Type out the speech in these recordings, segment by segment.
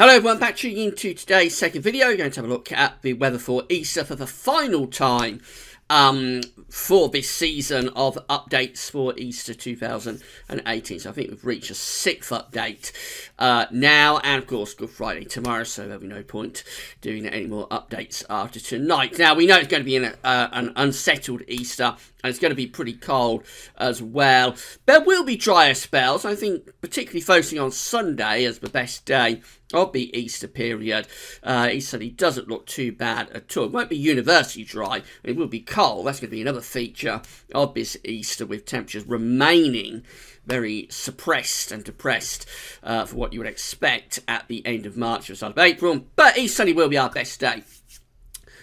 Hello everyone, back tuning into today's second video. We're going to have a look at the weather for Easter for the final time um, for this season of updates for Easter 2018. So I think we've reached a sixth update uh, now, and of course Good Friday tomorrow, so there'll be no point doing any more updates after tonight. Now we know it's going to be an, uh, an unsettled Easter, and it's going to be pretty cold as well. There will be drier spells, I think, particularly focusing on Sunday as the best day of the Easter period. Uh, Easter doesn't look too bad at all. It won't be universally dry, it will be cold. That's going to be another feature of this Easter with temperatures remaining very suppressed and depressed uh, for what you would expect at the end of March or start of April. But Easter will be our best day.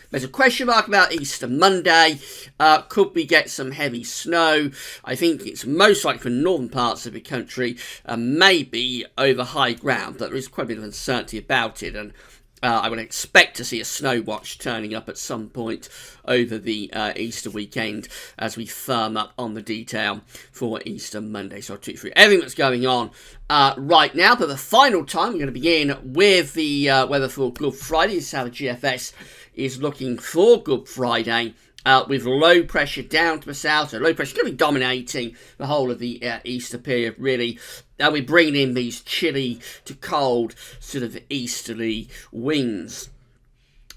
There's a question mark about Easter Monday. Uh, could we get some heavy snow? I think it's most likely for northern parts of the country, uh, maybe over high ground, but there is quite a bit of uncertainty about it. And uh, I would expect to see a snow watch turning up at some point over the uh, Easter weekend as we firm up on the detail for Easter Monday. So I'll talk you through everything that's going on uh, right now. But the final time, we're going to begin with the uh, weather for Good Friday. This is how the GFS is looking for Good Friday. Uh, with low pressure down to the south. So low pressure going to be dominating the whole of the uh, Easter period, really. And we're bringing in these chilly to cold sort of easterly winds.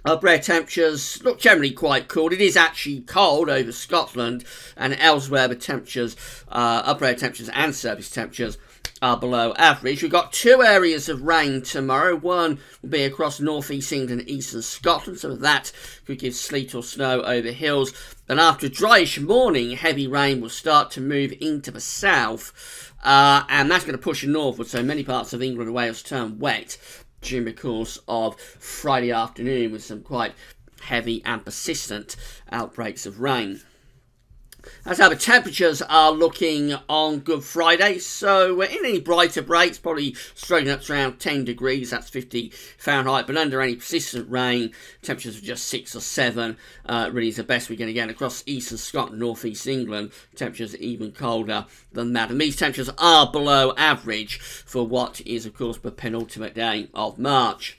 Upper air temperatures look generally quite cool. It is actually cold over Scotland and elsewhere. The temperatures, uh, upper air temperatures and surface temperatures are below average. We've got two areas of rain tomorrow. One will be across northeast England and eastern Scotland. Some of that could give sleet or snow over hills. And after a dryish morning, heavy rain will start to move into the south. Uh, and that's going to push northward. So many parts of England and Wales turn wet during the course of Friday afternoon with some quite heavy and persistent outbreaks of rain. That's how the temperatures are looking on Good Friday. So we're in any brighter breaks, probably struggling up to around 10 degrees, that's 50 Fahrenheit, but under any persistent rain, temperatures are just 6 or 7, uh, really is the best we're going to get. Across eastern Scotland, northeast England, temperatures even colder than that. And these temperatures are below average for what is, of course, the penultimate day of March.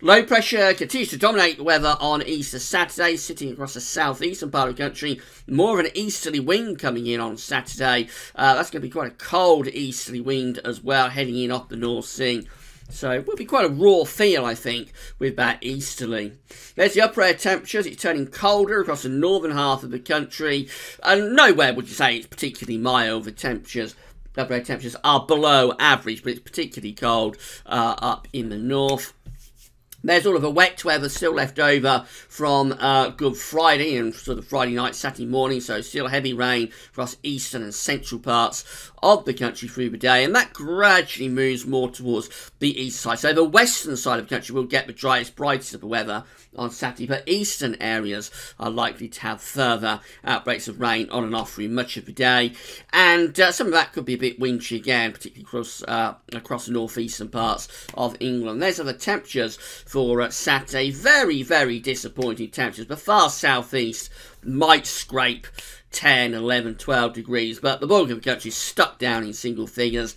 Low pressure continues to dominate the weather on Easter Saturday, sitting across the southeastern part of the country. More of an easterly wind coming in on Saturday. Uh, that's going to be quite a cold easterly wind as well, heading in off the North Sea. So it will be quite a raw feel, I think, with that easterly. There's the upper air temperatures. It's turning colder across the northern half of the country. And nowhere would you say it's particularly mild. The temperatures upper air temperatures are below average, but it's particularly cold uh, up in the north. There's all of the wet weather still left over from uh, Good Friday and sort of Friday night, Saturday morning, so still heavy rain across eastern and central parts of the country through the day, and that gradually moves more towards the east side. So the western side of the country will get the driest, brightest of the weather on Saturday, but eastern areas are likely to have further outbreaks of rain on and off through much of the day, and uh, some of that could be a bit wintry again, particularly across uh, across the northeastern parts of England. There's other temperatures for uh, Saturday. Very, very disappointing temperatures. The far southeast might scrape 10, 11, 12 degrees, but the bulk of the country is stuck down in single figures.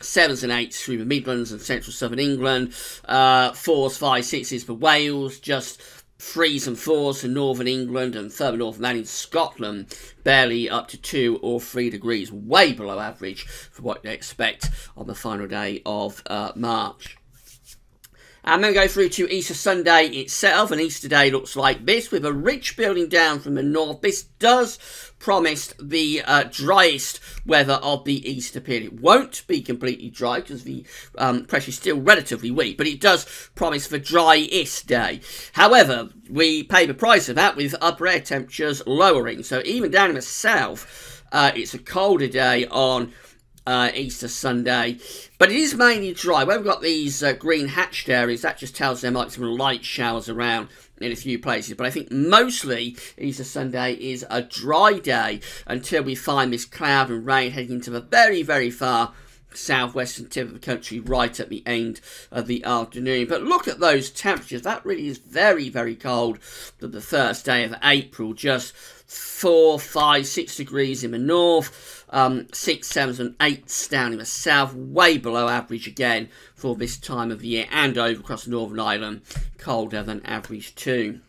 Sevens and eights through the Midlands and central southern England. Uh, fours, five, sixes for Wales. Just threes and fours in northern England and further north than in Scotland, barely up to two or three degrees, way below average for what they expect on the final day of uh, March. And then go through to Easter Sunday itself, and Easter Day looks like this, with a ridge building down from the north. This does promise the uh, driest weather of the Easter period. It won't be completely dry because the um, pressure is still relatively weak, but it does promise the driest day. However, we pay the price of that with upper air temperatures lowering. So even down in the south, uh, it's a colder day on uh, Easter Sunday. But it is mainly dry. We've got these uh, green hatched areas, that just tells there might be some light showers around in a few places. But I think mostly Easter Sunday is a dry day until we find this cloud and rain heading into the very, very far southwestern tip of the country right at the end of the afternoon. But look at those temperatures. That really is very, very cold for the first day of April. Just four, five, six degrees in the north um, six, sevens, and eights down in the south, way below average again for this time of year, and over across Northern Ireland, colder than average too.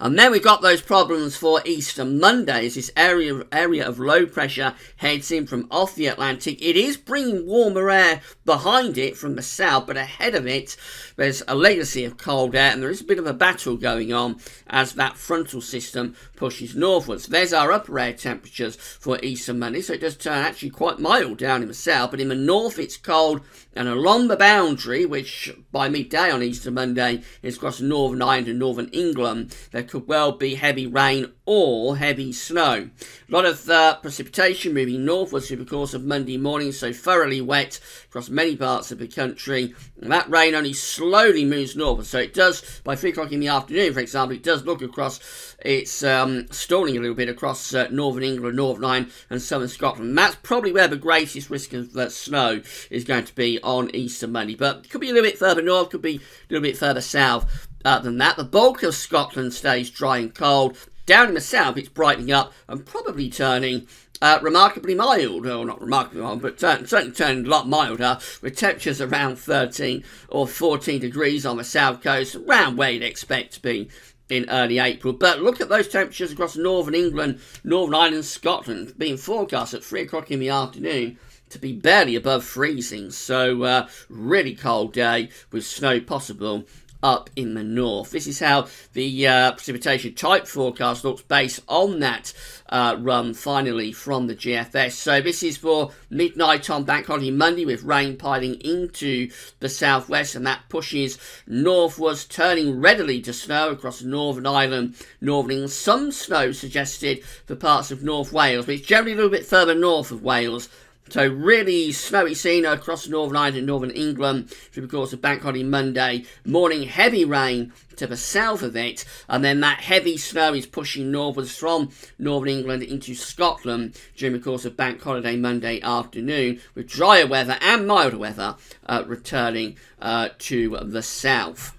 And then we've got those problems for Easter Monday as this area, area of low pressure heads in from off the Atlantic. It is bringing warmer air behind it from the south, but ahead of it, there's a legacy of cold air, and there is a bit of a battle going on as that frontal system pushes northwards. There's our upper air temperatures for Easter Monday, so it does turn actually quite mild down in the south, but in the north it's cold, and along the boundary, which by midday on Easter Monday is across Northern Ireland and Northern England, there could well be heavy rain or heavy snow. A lot of uh, precipitation moving northwards through the course of Monday morning, so thoroughly wet across many parts of the country. And that rain only slowly moves northwards, so it does, by 3 o'clock in the afternoon, for example, it does look across, it's um, stalling a little bit across uh, northern England, Northern Ireland, and southern Scotland. And that's probably where the greatest risk of uh, snow is going to be on Easter Monday. But it could be a little bit further north, could be a little bit further south uh, than that. The bulk of Scotland stays dry and cold. Down in the south, it's brightening up and probably turning uh, remarkably mild, or not remarkably mild, but certainly turning a lot milder, with temperatures around 13 or 14 degrees on the south coast, around where you'd expect to be in early April. But look at those temperatures across northern England, Northern Ireland, Scotland, being forecast at 3 o'clock in the afternoon to be barely above freezing. So, uh, really cold day with snow possible up in the north. This is how the uh, precipitation type forecast looks based on that uh, run finally from the GFS. So this is for midnight on Bank Holiday Monday with rain piling into the southwest and that pushes northwards, turning readily to snow across Northern Ireland, Northern England. Some snow suggested for parts of North Wales, but it's generally a little bit further north of Wales so really snowy scene across Northern Ireland and Northern England through the course of Bank Holiday Monday. Morning heavy rain to the south of it, and then that heavy snow is pushing northwards from Northern England into Scotland during the course of Bank Holiday Monday afternoon, with drier weather and milder weather uh, returning uh, to the south.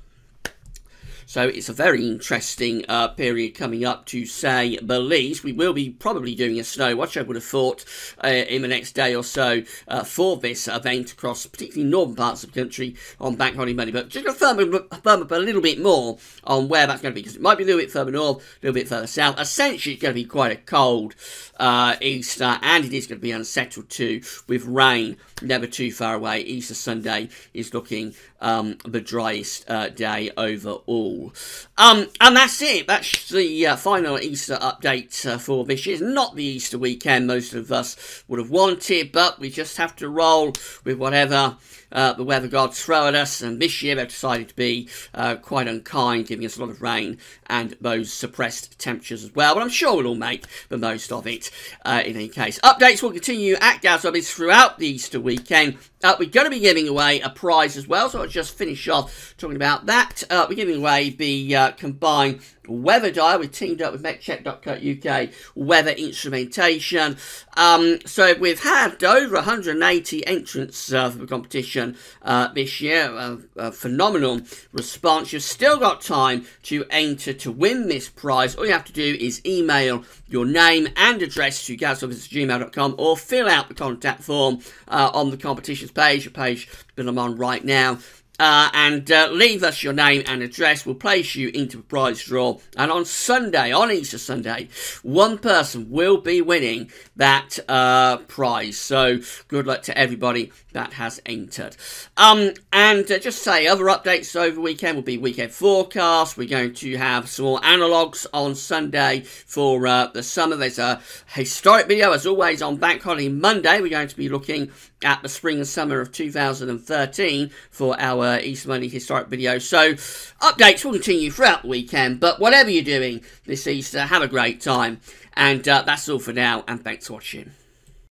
So it's a very interesting uh, period coming up to say the least. We will be probably doing a snow watch, I would have thought, uh, in the next day or so uh, for this event across particularly northern parts of the country on Bank Holiday Monday. But just to firm, up a little bit more on where that's going to be, because it might be a little bit further north, a little bit further south. Essentially, it's going to be quite a cold uh, Easter, and it is going to be unsettled too, with rain never too far away. Easter Sunday is looking um, the driest uh, day overall. Um, and that's it. That's the uh, final Easter update uh, for this year. It's not the Easter weekend most of us would have wanted, but we just have to roll with whatever uh, the weather gods throw at us. And this year they've decided to be uh, quite unkind, giving us a lot of rain and those suppressed temperatures as well. But I'm sure we'll all make the most of it uh, in any case. Updates will continue at Gaz throughout the Easter weekend. Uh, we're going to be giving away a prize as well, so I'll just finish off talking about that. Uh, we're giving away the uh, combined weather dial. We've teamed up with metcheck.co.uk weather instrumentation. Um, so we've had over 180 entrants uh, for the competition uh, this year. a phenomenal response. You've still got time to enter to win this prize. All you have to do is email your name and address to gazoffice.gmail.com or fill out the contact form uh, on the competitions page, a page that I'm on right now. Uh, and uh, leave us your name and address. We'll place you into the prize draw. And on Sunday, on Easter Sunday, one person will be winning that uh, prize. So good luck to everybody that has entered. Um, and uh, just say other updates over the weekend will be weekend forecast. We're going to have some more analogues on Sunday for uh, the summer. There's a historic video, as always, on Bank Holiday Monday. We're going to be looking at the spring and summer of 2013 for our Easter Monday historic video. So updates will continue throughout the weekend, but whatever you're doing this Easter, have a great time. And uh, that's all for now, and thanks for watching.